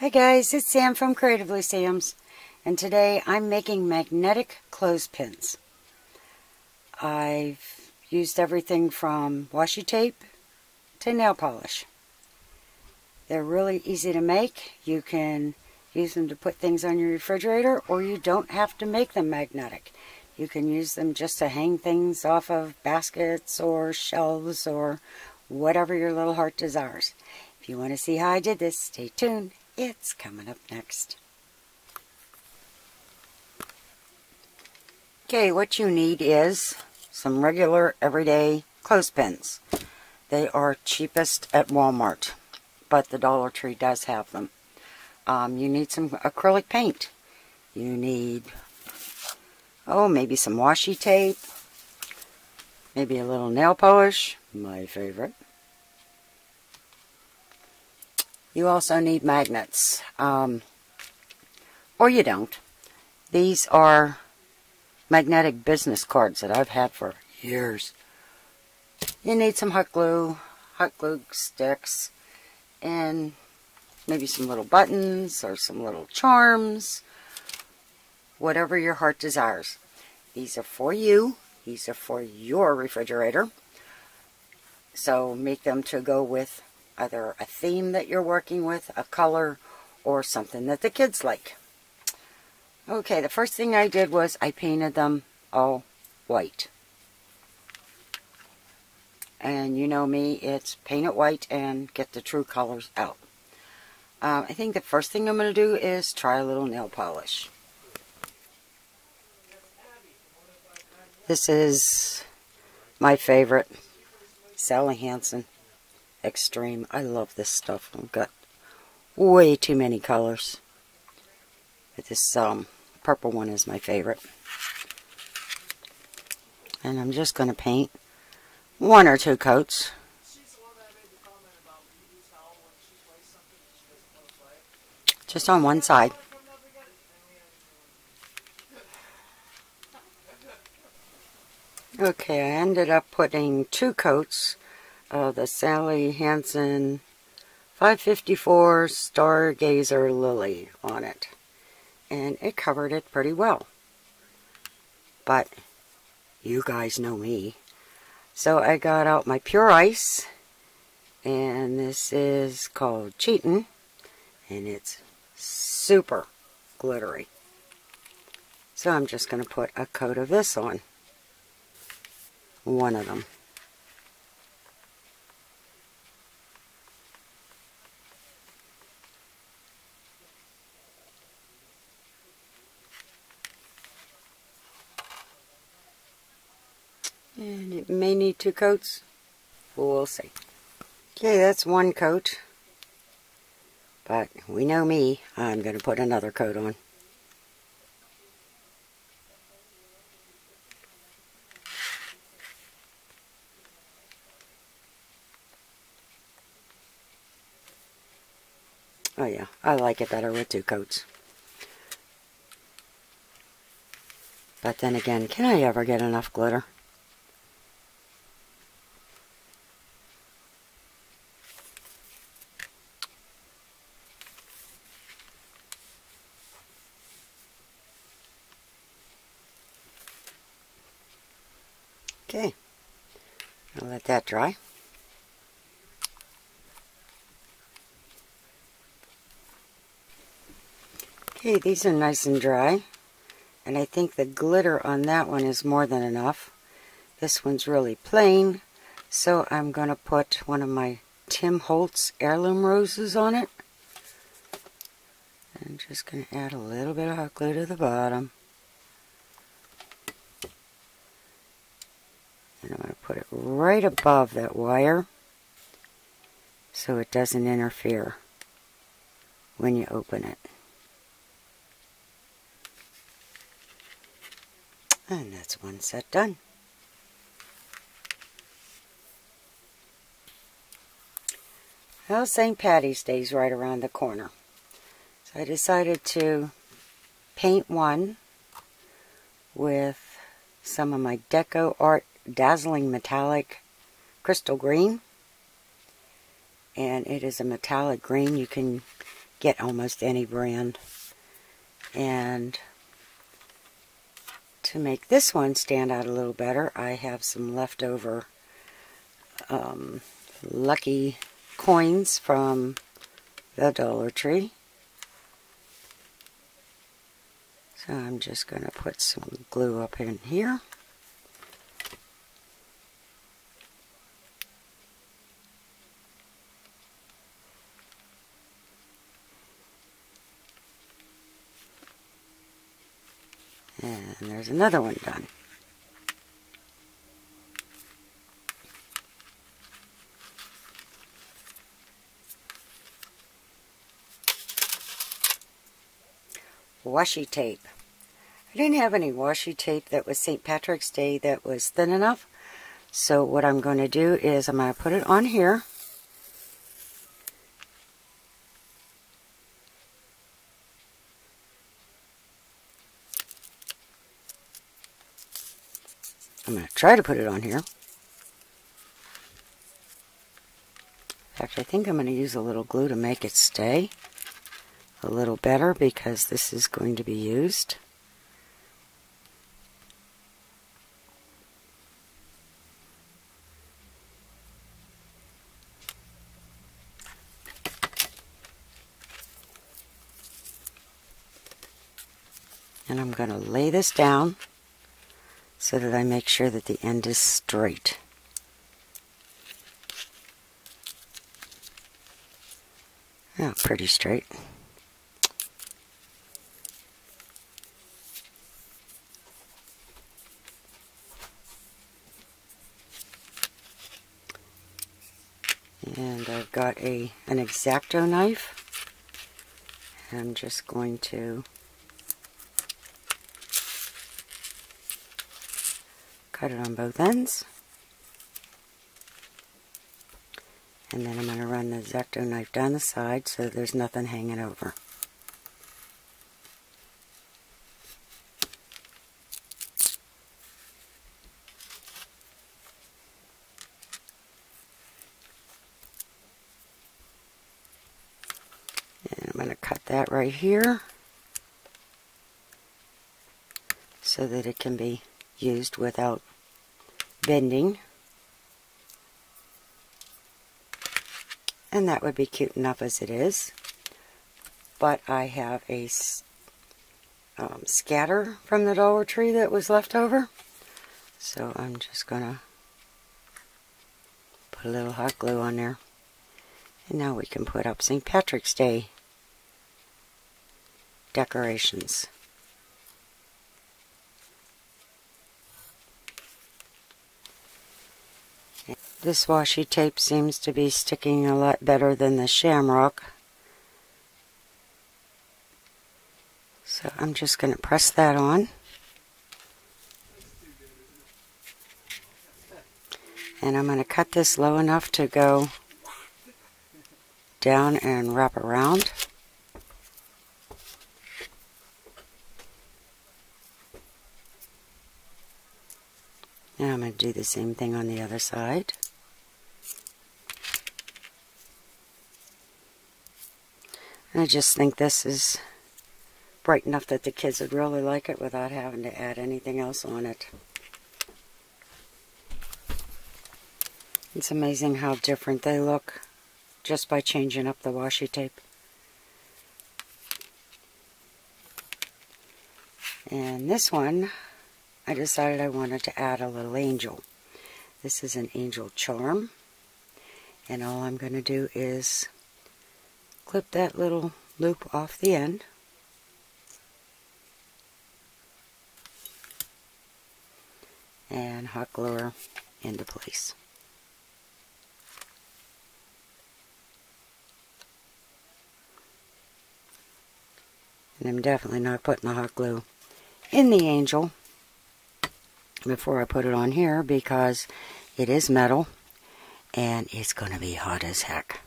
Hi guys, it's Sam from Creatively Sam's and today I'm making magnetic clothespins. I've used everything from washi tape to nail polish. They're really easy to make. You can use them to put things on your refrigerator or you don't have to make them magnetic. You can use them just to hang things off of baskets or shelves or whatever your little heart desires. If you want to see how I did this, stay tuned. It's coming up next. Okay, what you need is some regular everyday clothespins. They are cheapest at Walmart, but the Dollar Tree does have them. Um, you need some acrylic paint. You need, oh, maybe some washi tape. Maybe a little nail polish, my favorite. You also need magnets. Um, or you don't. These are magnetic business cards that I've had for years. You need some hot glue, hot glue sticks, and maybe some little buttons or some little charms. Whatever your heart desires. These are for you. These are for your refrigerator. So make them to go with either a theme that you're working with, a color, or something that the kids like. Okay, the first thing I did was I painted them all white. And you know me, it's paint it white and get the true colors out. Um, I think the first thing I'm going to do is try a little nail polish. This is my favorite, Sally Hansen Extreme. I love this stuff. I've got way too many colors. But this um, purple one is my favorite. And I'm just going to paint one or two coats. Just on one side. Okay, I ended up putting two coats of the Sally Hansen 554 Stargazer Lily on it. And it covered it pretty well. But you guys know me. So I got out my Pure Ice. And this is called Cheatin'. And it's super glittery. So I'm just going to put a coat of this on. One of them. And it may need two coats. We'll see. Okay, that's one coat. But we know me. I'm going to put another coat on. Oh yeah, I like it better with two coats. But then again, can I ever get enough glitter? Okay, I'll let that dry. Okay, these are nice and dry. And I think the glitter on that one is more than enough. This one's really plain. So I'm going to put one of my Tim Holtz heirloom roses on it. I'm just going to add a little bit of hot glue to the bottom. And I'm going to put it right above that wire so it doesn't interfere when you open it. And that's one set done. Well, St. Patty's Day is right around the corner. So I decided to paint one with some of my Deco Art dazzling metallic crystal green and it is a metallic green you can get almost any brand. And to make this one stand out a little better, I have some leftover um, Lucky coins from the Dollar Tree. So I'm just going to put some glue up in here. And there's another one done. Washi tape. I didn't have any washi tape that was St. Patrick's Day that was thin enough. So what I'm going to do is I'm going to put it on here. I'm going to try to put it on here. In fact, I think I'm going to use a little glue to make it stay a little better because this is going to be used. And I'm going to lay this down so that I make sure that the end is straight. Oh, pretty straight. And I've got a an X-Acto knife. I'm just going to cut it on both ends. And then I'm going to run the X-Acto knife down the side so there's nothing hanging over. And I'm going to cut that right here so that it can be used without bending. And that would be cute enough as it is. But I have a um, scatter from the Dollar Tree that was left over. So I'm just going to put a little hot glue on there. And now we can put up St. Patrick's Day decorations. This washi tape seems to be sticking a lot better than the shamrock. So I'm just going to press that on. And I'm going to cut this low enough to go down and wrap around. And I'm going to do the same thing on the other side. I just think this is bright enough that the kids would really like it without having to add anything else on it. It's amazing how different they look just by changing up the washi tape. And this one, I decided I wanted to add a little angel. This is an angel charm. And all I'm going to do is clip that little loop off the end. And hot glue into place. And I'm definitely not putting the hot glue in the angel before I put it on here because it is metal and it's going to be hot as heck.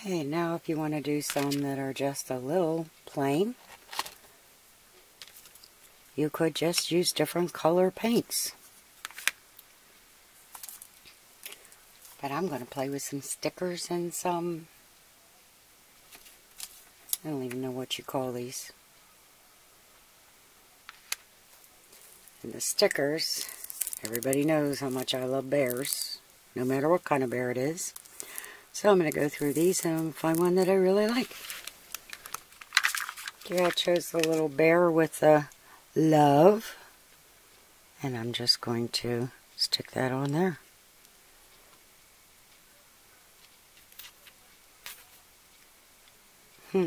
Okay, now if you want to do some that are just a little plain, you could just use different color paints. But I'm going to play with some stickers and some, I don't even know what you call these. And the stickers, everybody knows how much I love bears, no matter what kind of bear it is. So I'm going to go through these and find one that I really like. Here I chose the little bear with the love. And I'm just going to stick that on there. Hmm.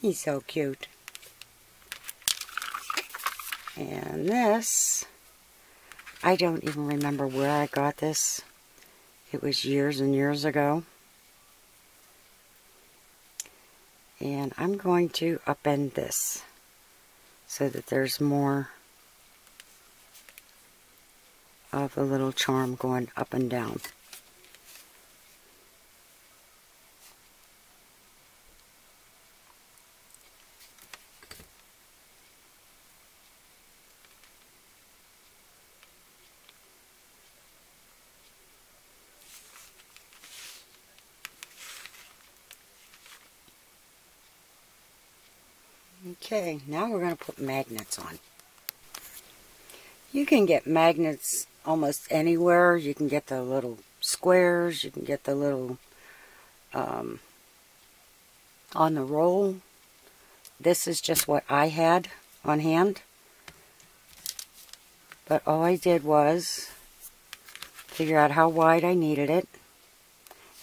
He's so cute. And this, I don't even remember where I got this. It was years and years ago. And I'm going to upend this so that there's more of a little charm going up and down. Okay, now we're going to put magnets on. You can get magnets almost anywhere. You can get the little squares. You can get the little um, on the roll. This is just what I had on hand. But all I did was figure out how wide I needed it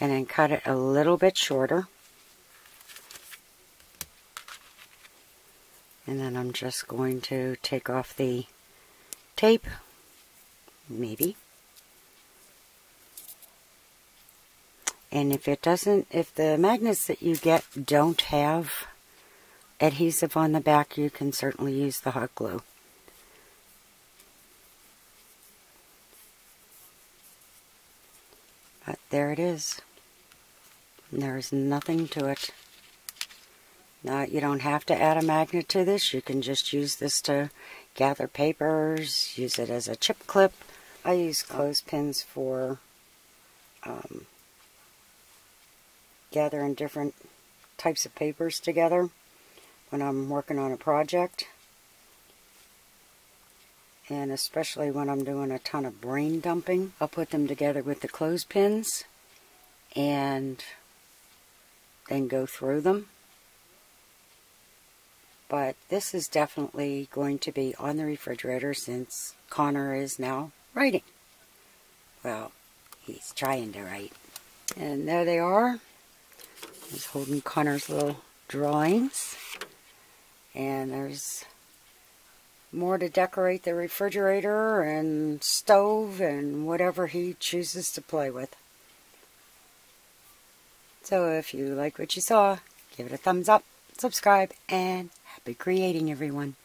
and then cut it a little bit shorter. And then I'm just going to take off the tape, maybe. And if it doesn't, if the magnets that you get don't have adhesive on the back, you can certainly use the hot glue. But there it is. There's nothing to it. Now, you don't have to add a magnet to this. You can just use this to gather papers, use it as a chip clip. I use clothespins for um, gathering different types of papers together when I'm working on a project. And especially when I'm doing a ton of brain dumping, I'll put them together with the clothespins and then go through them but this is definitely going to be on the refrigerator since Connor is now writing. Well, he's trying to write. And there they are. He's holding Connor's little drawings. And there's more to decorate the refrigerator and stove and whatever he chooses to play with. So if you like what you saw, give it a thumbs up, subscribe, and Happy creating, everyone.